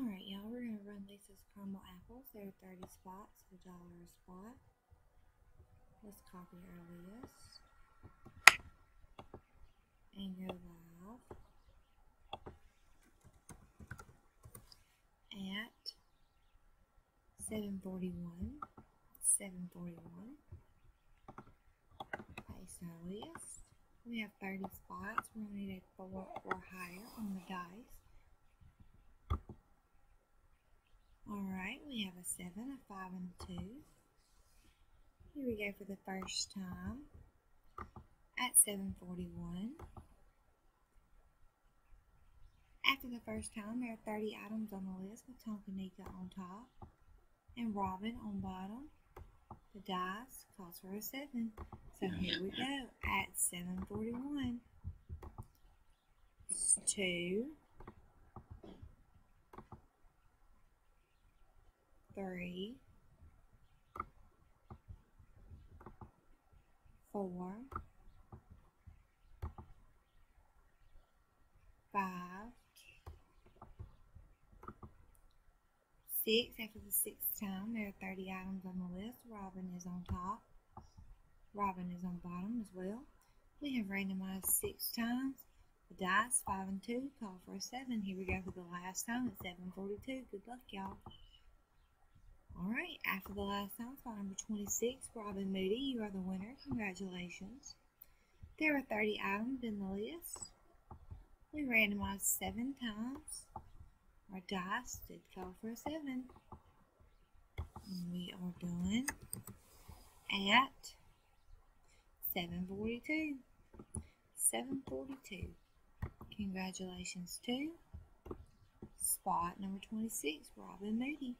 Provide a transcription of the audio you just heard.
Alright, y'all, we're going to run Lisa's caramel apples. They're 30 spots, a dollar a spot. Let's copy our list. And go live. At 741. 741. Paste our list. We have 30 spots. We're going to need a 4 or higher on the dice. Have a 7, a 5, and a 2. Here we go for the first time at 741. After the first time, there are 30 items on the list with Tonkanika on top and Robin on bottom. The dice calls for a 7. So here we go at 741. It's 2, three, four, five, six. After the sixth time, there are 30 items on the list. Robin is on top. Robin is on bottom as well. We have randomized six times. The dice, 5 and 2, call for a 7. Here we go for the last time at 742. Good luck, y'all. After the last time, spot number 26, Robin Moody, you are the winner. Congratulations. There are 30 items in the list. We randomized 7 times. Our dice did call for a 7. And we are done at 742. 742. Congratulations to spot number 26, Robin Moody.